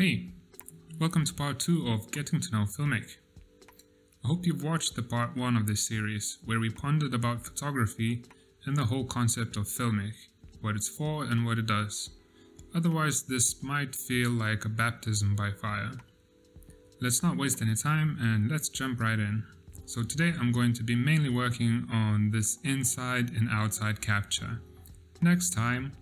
Hey, welcome to part 2 of Getting to Know Filmic. I hope you've watched the part 1 of this series, where we pondered about photography and the whole concept of filmic, what it's for and what it does. Otherwise, this might feel like a baptism by fire. Let's not waste any time and let's jump right in. So today I'm going to be mainly working on this inside and outside capture. Next time,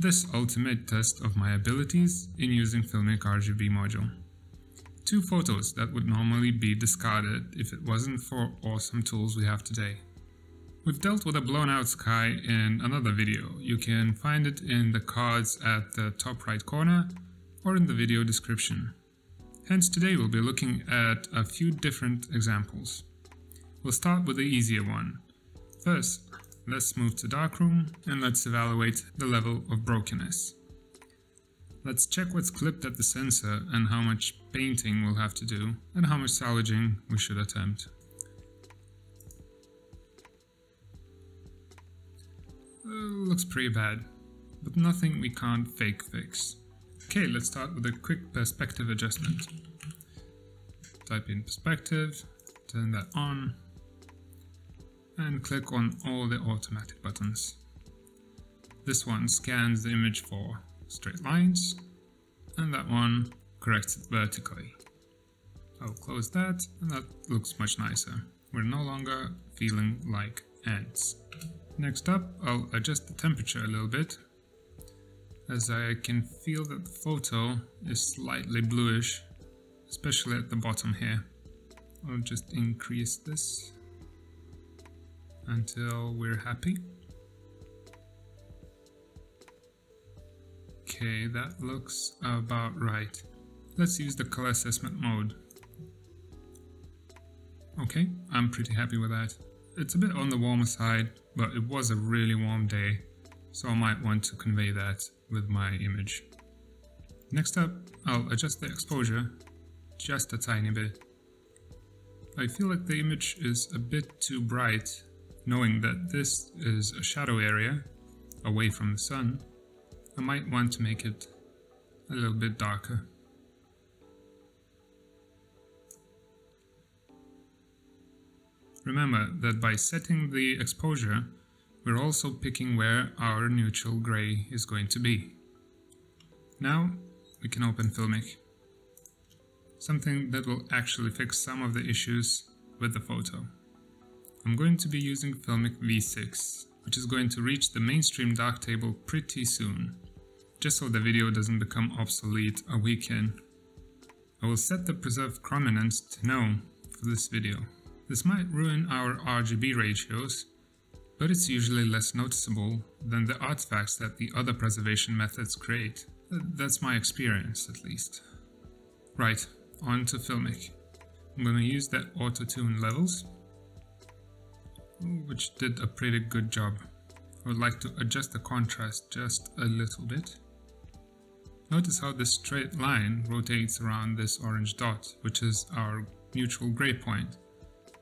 this ultimate test of my abilities in using Filmic RGB module. Two photos that would normally be discarded if it wasn't for awesome tools we have today. We've dealt with a blown out sky in another video, you can find it in the cards at the top right corner or in the video description. Hence today we'll be looking at a few different examples. We'll start with the easier one. First, Let's move to darkroom and let's evaluate the level of brokenness. Let's check what's clipped at the sensor and how much painting we'll have to do and how much salvaging we should attempt. Uh, looks pretty bad, but nothing we can't fake fix. Okay, let's start with a quick perspective adjustment. Type in perspective, turn that on, and click on all the automatic buttons. This one scans the image for straight lines and that one corrects it vertically. I'll close that and that looks much nicer. We're no longer feeling like ants. Next up, I'll adjust the temperature a little bit as I can feel that the photo is slightly bluish, especially at the bottom here. I'll just increase this until we're happy. Okay, that looks about right. Let's use the color assessment mode. Okay, I'm pretty happy with that. It's a bit on the warmer side, but it was a really warm day, so I might want to convey that with my image. Next up, I'll adjust the exposure just a tiny bit. I feel like the image is a bit too bright Knowing that this is a shadow area away from the sun, I might want to make it a little bit darker. Remember that by setting the exposure, we're also picking where our neutral gray is going to be. Now we can open Filmic, something that will actually fix some of the issues with the photo. I'm going to be using Filmic V6, which is going to reach the mainstream darktable pretty soon, just so the video doesn't become obsolete a week in. I will set the preserve chrominance to no for this video. This might ruin our RGB ratios, but it's usually less noticeable than the artifacts that the other preservation methods create. That's my experience, at least. Right, on to Filmic. I'm gonna use that auto-tune levels which did a pretty good job. I would like to adjust the contrast just a little bit. Notice how this straight line rotates around this orange dot, which is our neutral gray point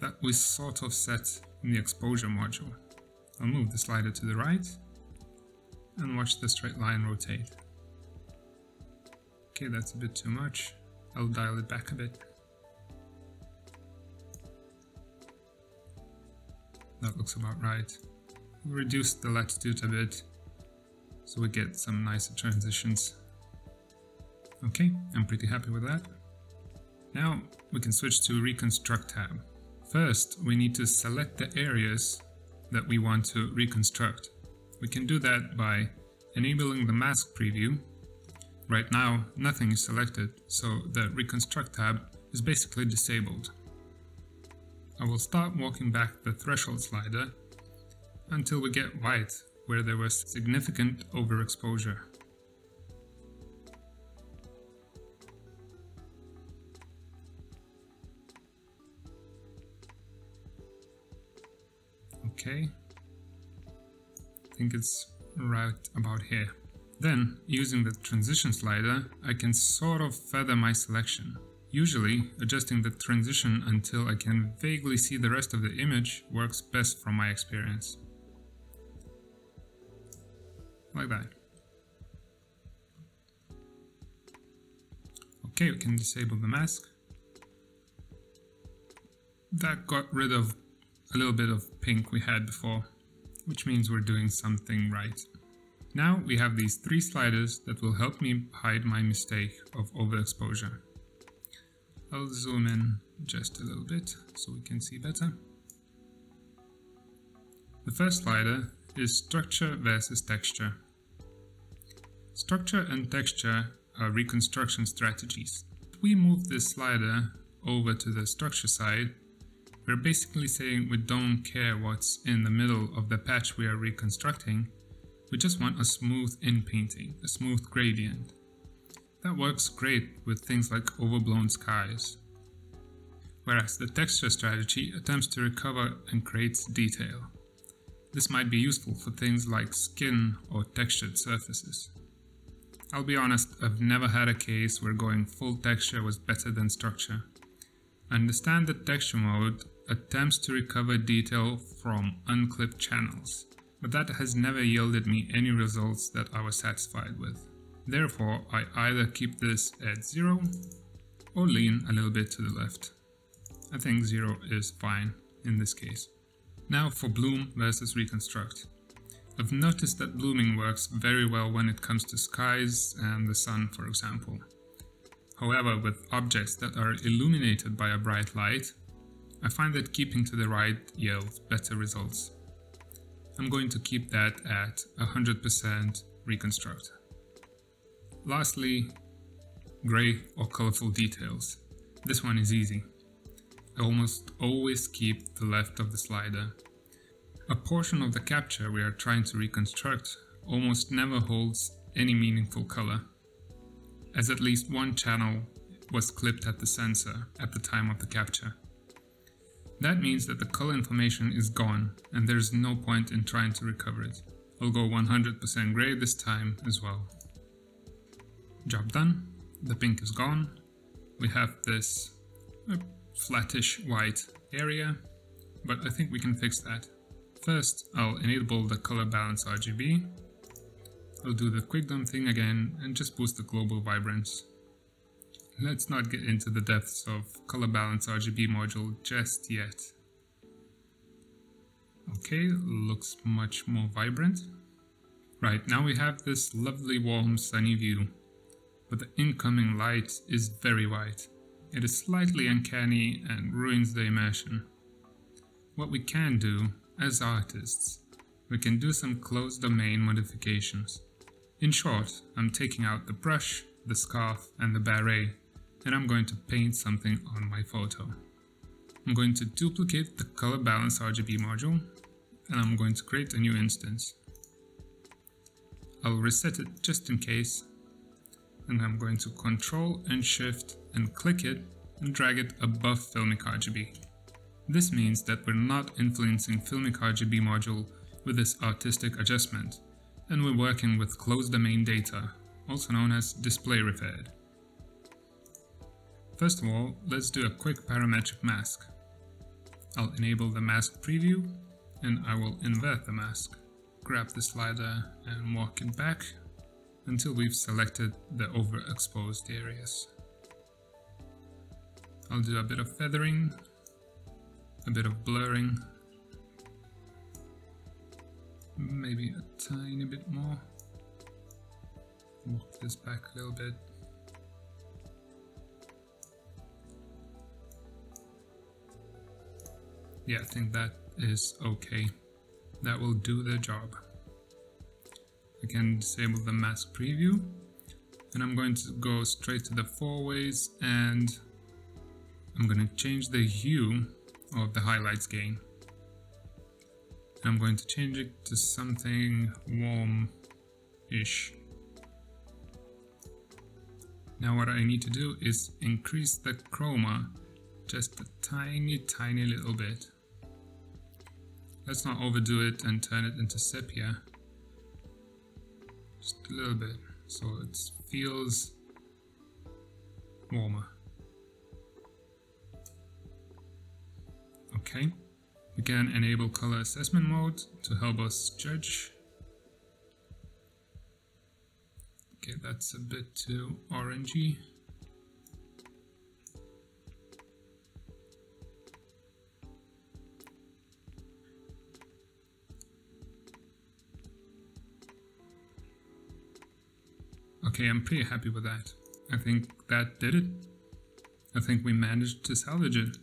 that we sort of set in the exposure module. I'll move the slider to the right and watch the straight line rotate. Okay, that's a bit too much. I'll dial it back a bit. That looks about right. We'll reduce the latitude a bit so we get some nicer transitions. Okay, I'm pretty happy with that. Now we can switch to Reconstruct tab. First, we need to select the areas that we want to reconstruct. We can do that by enabling the mask preview. Right now, nothing is selected, so the Reconstruct tab is basically disabled. I will start walking back the threshold slider until we get white where there was significant overexposure. Okay, I think it's right about here. Then, using the transition slider, I can sort of feather my selection. Usually, adjusting the transition until I can vaguely see the rest of the image works best from my experience. Like that. Okay, we can disable the mask. That got rid of a little bit of pink we had before, which means we're doing something right. Now we have these three sliders that will help me hide my mistake of overexposure. I'll zoom in just a little bit so we can see better. The first slider is structure versus texture. Structure and texture are reconstruction strategies. If we move this slider over to the structure side, we're basically saying we don't care what's in the middle of the patch we are reconstructing, we just want a smooth in-painting, a smooth gradient. That works great with things like overblown skies. Whereas the texture strategy attempts to recover and creates detail. This might be useful for things like skin or textured surfaces. I'll be honest, I've never had a case where going full texture was better than structure. Understand that texture mode attempts to recover detail from unclipped channels, but that has never yielded me any results that I was satisfied with. Therefore, I either keep this at 0 or lean a little bit to the left. I think 0 is fine in this case. Now for bloom versus reconstruct. I've noticed that blooming works very well when it comes to skies and the sun for example. However, with objects that are illuminated by a bright light, I find that keeping to the right yields better results. I'm going to keep that at 100% reconstruct. Lastly, grey or colorful details. This one is easy. I almost always keep the left of the slider. A portion of the capture we are trying to reconstruct almost never holds any meaningful color, as at least one channel was clipped at the sensor at the time of the capture. That means that the color information is gone and there's no point in trying to recover it. I'll go 100% gray this time as well. Job done. The pink is gone. We have this uh, flattish white area, but I think we can fix that. First, I'll enable the color balance RGB. I'll do the quick dump thing again and just boost the global vibrance. Let's not get into the depths of color balance RGB module just yet. Okay, looks much more vibrant. Right, now we have this lovely warm sunny view, but the incoming light is very white. It is slightly uncanny and ruins the immersion. What we can do, as artists, we can do some closed domain modifications. In short, I'm taking out the brush, the scarf and the beret and I'm going to paint something on my photo. I'm going to duplicate the color balance RGB module and I'm going to create a new instance. I'll reset it just in case and I'm going to control and shift and click it and drag it above Filmic RGB. This means that we're not influencing Filmic RGB module with this artistic adjustment and we're working with closed domain data, also known as display referred. First of all, let's do a quick parametric mask. I'll enable the mask preview and I will invert the mask. Grab the slider and walk it back until we've selected the overexposed areas. I'll do a bit of feathering, a bit of blurring, maybe a tiny bit more. Walk this back a little bit. Yeah, I think that is okay. That will do the job. I can disable the mask preview and I'm going to go straight to the four-ways and I'm going to change the hue of the highlights gain. I'm going to change it to something warm-ish. Now what I need to do is increase the chroma just a tiny tiny little bit. Let's not overdo it and turn it into sepia. Just a little bit, so it feels warmer. Okay, we can enable color assessment mode to help us judge. Okay, that's a bit too orangey. Okay, I'm pretty happy with that. I think that did it. I think we managed to salvage it.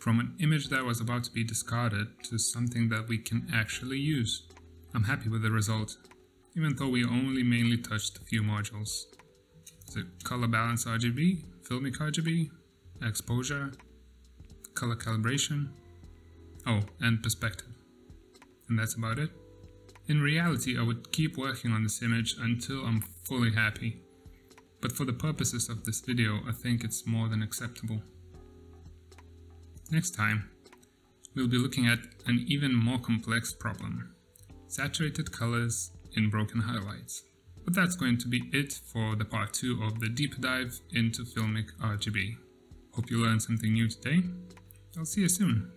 From an image that was about to be discarded to something that we can actually use. I'm happy with the result, even though we only mainly touched a few modules. The color balance RGB, filmic RGB, exposure, color calibration, oh, and perspective. And that's about it. In reality, I would keep working on this image until I'm fully happy. But for the purposes of this video, I think it's more than acceptable. Next time, we'll be looking at an even more complex problem. Saturated colors in broken highlights. But that's going to be it for the part 2 of the deep dive into Filmic RGB. Hope you learned something new today. I'll see you soon.